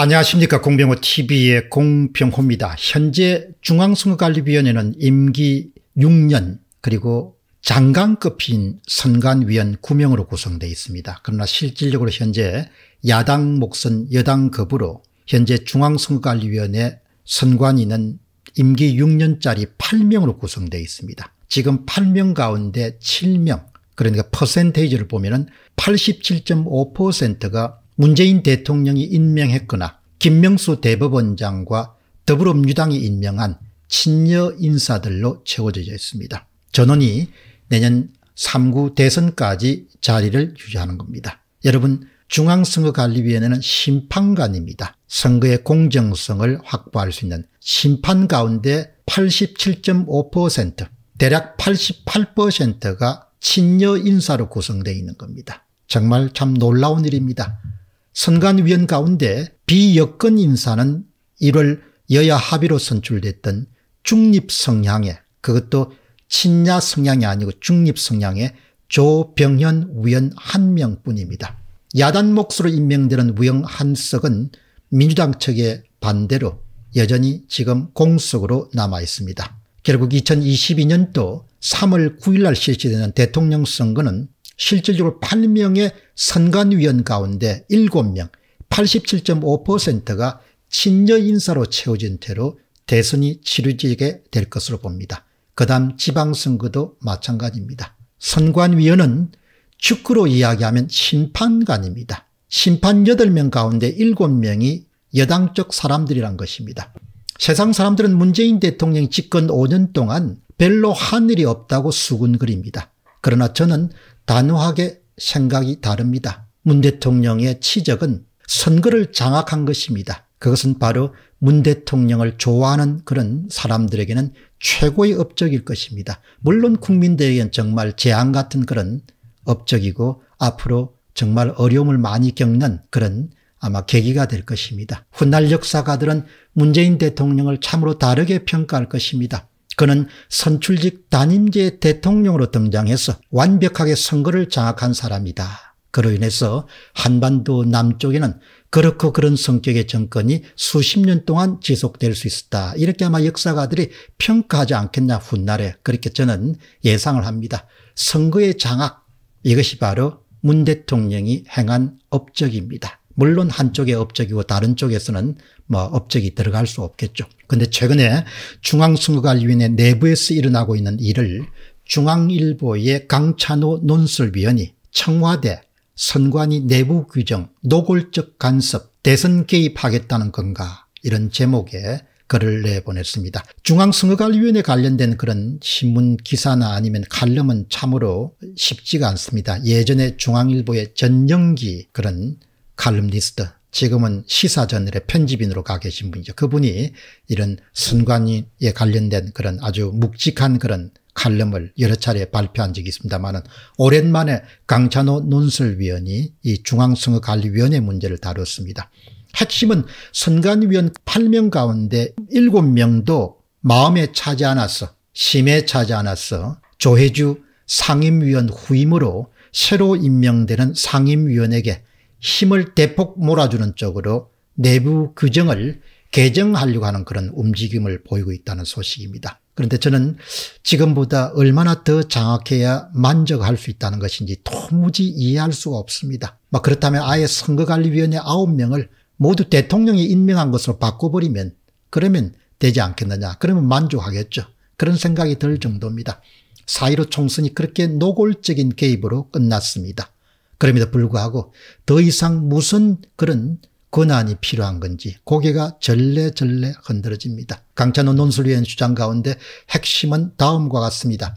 안녕하십니까 공병호 tv의 공병호입니다. 현재 중앙선거관리위원회는 임기 6년 그리고 장관급인 선관위원 9명으로 구성되어 있습니다. 그러나 실질적으로 현재 야당 목선 여당급으로 현재 중앙선거관리위원회 선관위는 임기 6년짜리 8명으로 구성되어 있습니다. 지금 8명 가운데 7명 그러니까 퍼센테이지를 보면 은 87.5%가 문재인 대통령이 임명했거나 김명수 대법원장과 더불어민주당이 임명한 친여 인사들로 채워져 있습니다. 전원이 내년 3구 대선까지 자리를 유지하는 겁니다. 여러분 중앙선거관리위원회는 심판관입니다. 선거의 공정성을 확보할 수 있는 심판 가운데 87.5% 대략 88%가 친여 인사로 구성되어 있는 겁니다. 정말 참 놀라운 일입니다. 선관위원 가운데 비여권 인사는 1월 여야 합의로 선출됐던 중립 성향의 그것도 친야 성향이 아니고 중립 성향의 조병현 위원 한 명뿐입니다. 야단 몫으로 임명되는 위원 한석은 민주당 측의 반대로 여전히 지금 공석으로 남아 있습니다. 결국 2022년도 3월 9일 날 실시되는 대통령 선거는 실질적으로 8명의 선관위원 가운데 7명 87.5%가 친여 인사로 채워진 채로 대선이 치러지게 될 것으로 봅니다. 그 다음 지방선거도 마찬가지입니다. 선관위원은 축구로 이야기하면 심판관입니다. 심판 8명 가운데 7명이 여당 쪽 사람들이란 것입니다. 세상 사람들은 문재인 대통령 집권 5년 동안 별로 하늘이 없다고 수군거립니다. 그러나 저는 단호하게 생각이 다릅니다. 문 대통령의 치적은 선거를 장악한 것입니다. 그것은 바로 문 대통령을 좋아하는 그런 사람들에게는 최고의 업적일 것입니다. 물론 국민들에게는 정말 재앙 같은 그런 업적이고 앞으로 정말 어려움을 많이 겪는 그런 아마 계기가 될 것입니다. 훗날 역사가들은 문재인 대통령을 참으로 다르게 평가할 것입니다. 그는 선출직 단임제 대통령으로 등장해서 완벽하게 선거를 장악한 사람이다. 그로 인해서 한반도 남쪽에는 그렇고 그런 성격의 정권이 수십 년 동안 지속될 수 있었다. 이렇게 아마 역사가들이 평가하지 않겠냐 훗날에 그렇게 저는 예상을 합니다. 선거의 장악 이것이 바로 문 대통령이 행한 업적입니다. 물론 한쪽의 업적이고 다른 쪽에서는 뭐 업적이 들어갈 수 없겠죠. 그런데 최근에 중앙선거관리위원회 내부에서 일어나고 있는 일을 중앙일보의 강찬호 논설위원이 청와대 선관위 내부 규정 노골적 간섭 대선 개입하겠다는 건가 이런 제목의 글을 내보냈습니다. 중앙선거관리위원회 관련된 그런 신문 기사나 아니면 칼럼은 참으로 쉽지가 않습니다. 예전에 중앙일보의 전영기 그런 칼럼니스트 지금은 시사저널의 편집인으로 가 계신 분이죠. 그분이 이런 선관위에 관련된 그런 아주 묵직한 그런 칼럼을 여러 차례 발표한 적이 있습니다만 오랜만에 강찬호 논설위원이 이 중앙선거관리위원회 문제를 다뤘습니다. 핵심은 선관위원 8명 가운데 7명도 마음에 차지 않았어 심에 차지 않았어 조혜주 상임위원 후임으로 새로 임명되는 상임위원에게 힘을 대폭 몰아주는 쪽으로 내부 규정을 개정하려고 하는 그런 움직임을 보이고 있다는 소식입니다. 그런데 저는 지금보다 얼마나 더 장악해야 만족할 수 있다는 것인지 도무지 이해할 수가 없습니다. 막 그렇다면 아예 선거관리위원회 9명을 모두 대통령이 임명한 것으로 바꿔버리면 그러면 되지 않겠느냐. 그러면 만족하겠죠. 그런 생각이 들 정도입니다. 4.15 총선이 그렇게 노골적인 개입으로 끝났습니다. 그럼에도 불구하고 더 이상 무슨 그런 권한이 필요한 건지 고개가 절레절레 흔들어집니다. 강찬호 논술위원 주장 가운데 핵심은 다음과 같습니다.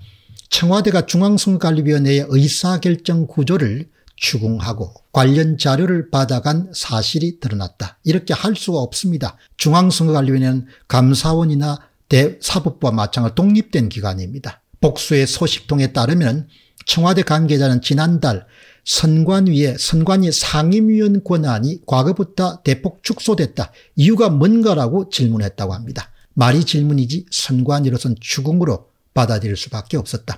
청와대가 중앙선거관리위원회의 의사결정 구조를 추궁하고 관련 자료를 받아간 사실이 드러났다. 이렇게 할 수가 없습니다. 중앙선거관리위원회는 감사원이나 대사법부와 마찬가지로 독립된 기관입니다. 복수의 소식통에 따르면 청와대 관계자는 지난달 선관위의 선관위 상임위원 권한이 과거부터 대폭 축소됐다. 이유가 뭔가라고 질문했다고 합니다. 말이 질문이지 선관위로선 추궁으로 받아들일 수밖에 없었다.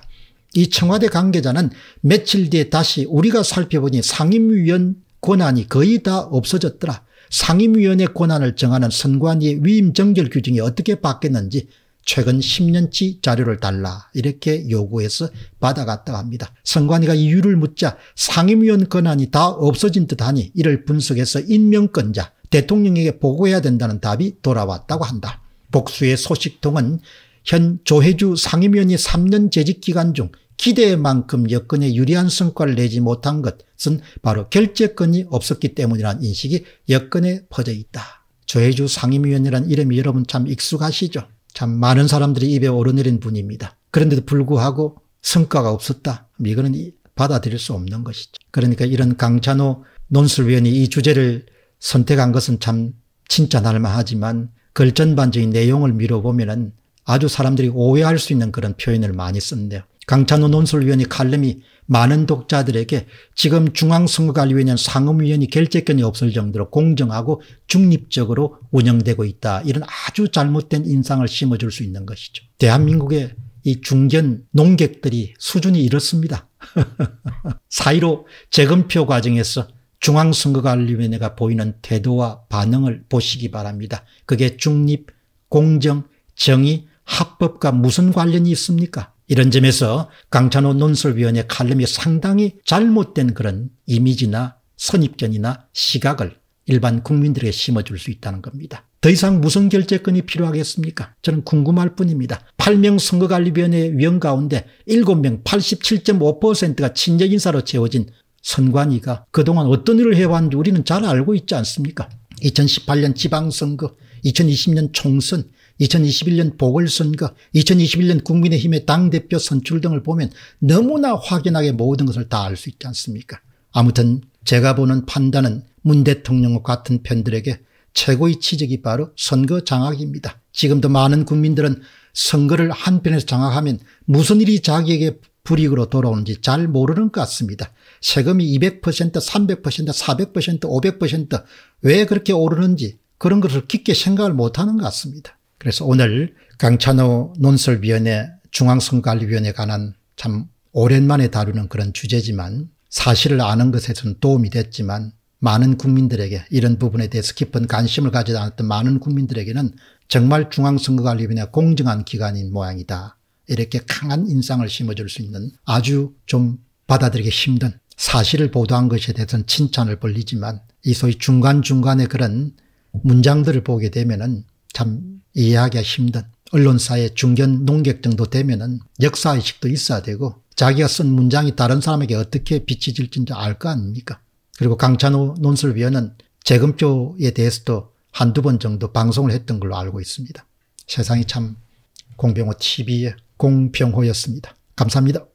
이 청와대 관계자는 며칠 뒤에 다시 우리가 살펴보니 상임위원 권한이 거의 다 없어졌더라. 상임위원회 권한을 정하는 선관위의 위임 정결 규정이 어떻게 바뀌었는지 최근 10년치 자료를 달라 이렇게 요구해서 받아갔다 합니다. 선관위가 이유를 묻자 상임위원 권한이 다 없어진 듯하니 이를 분석해서 임명권자 대통령에게 보고해야 된다는 답이 돌아왔다고 한다. 복수의 소식통은 현 조혜주 상임위원이 3년 재직 기간 중 기대만큼 여건에 유리한 성과를 내지 못한 것은 바로 결재권이 없었기 때문이라는 인식이 여건에 퍼져 있다. 조혜주 상임위원이라는 이름이 여러분 참 익숙하시죠. 참 많은 사람들이 입에 오르내린 분입니다. 그런데도 불구하고 성과가 없었다. 이거는 받아들일 수 없는 것이죠. 그러니까 이런 강찬호 논술위원이 이 주제를 선택한 것은 참 칭찬할 만하지만 글전반적인 내용을 미뤄보면 아주 사람들이 오해할 수 있는 그런 표현을 많이 쓴대요. 강찬호 논술위원의 칼럼이 많은 독자들에게 지금 중앙선거관리위원회 상임위원이 결재권이 없을 정도로 공정하고 중립적으로 운영되고 있다. 이런 아주 잘못된 인상을 심어줄 수 있는 것이죠. 대한민국의 이 중견 농객들이 수준이 이렇습니다. 사이로 재검표 과정에서 중앙선거관리위원회가 보이는 태도와 반응을 보시기 바랍니다. 그게 중립, 공정, 정의, 합법과 무슨 관련이 있습니까? 이런 점에서 강찬호 논설위원회 칼럼이 상당히 잘못된 그런 이미지나 선입견이나 시각을 일반 국민들에게 심어줄 수 있다는 겁니다. 더 이상 무슨 결재권이 필요하겠습니까? 저는 궁금할 뿐입니다. 8명 선거관리위원회 위원 가운데 7명 87.5%가 친정 인사로 채워진 선관위가 그동안 어떤 일을 해왔는지 우리는 잘 알고 있지 않습니까? 2018년 지방선거, 2020년 총선, 2021년 보궐선거, 2021년 국민의힘의 당대표 선출 등을 보면 너무나 확연하게 모든 것을 다 알 수 있지 않습니까 아무튼 제가 보는 판단은 문 대통령과 같은 편들에게 최고의 치적이 바로 선거 장악입니다. 지금도 많은 국민들은 선거를 한편에서 장악하면 무슨 일이 자기에게 불이익으로 돌아오는지 잘 모르는 것 같습니다. 세금이 200%, 300%, 400%, 500%왜 그렇게 오르는지 그런 것을 깊게 생각을 못하는 것 같습니다. 그래서 오늘 강찬호 논설위원회 중앙선관리위원회에 관한 참 오랜만에 다루는 그런 주제지만 사실을 아는 것에서는 도움이 됐지만 많은 국민들에게 이런 부분에 대해서 깊은 관심을 가지지 않았던 많은 국민들에게는 정말 중앙선거관리위원회가 공정한 기관인 모양이다. 이렇게 강한 인상을 심어줄 수 있는 아주 좀 받아들이기 힘든 사실을 보도한 것에 대해서는 칭찬을 벌리지만 이 소위 중간중간의 그런 문장들을 보게 되면 참 이해하기가 힘든 언론사의 중견 농객 정도 되면은 역사의식도 있어야 되고 자기가 쓴 문장이 다른 사람에게 어떻게 빛이 질지 알 거 아닙니까? 그리고 강찬호 논술위원은 재검표에 대해서도 한두 번 정도 방송을 했던 걸로 알고 있습니다. 세상이 참 공병호 TV의 공병호였습니다. 감사합니다.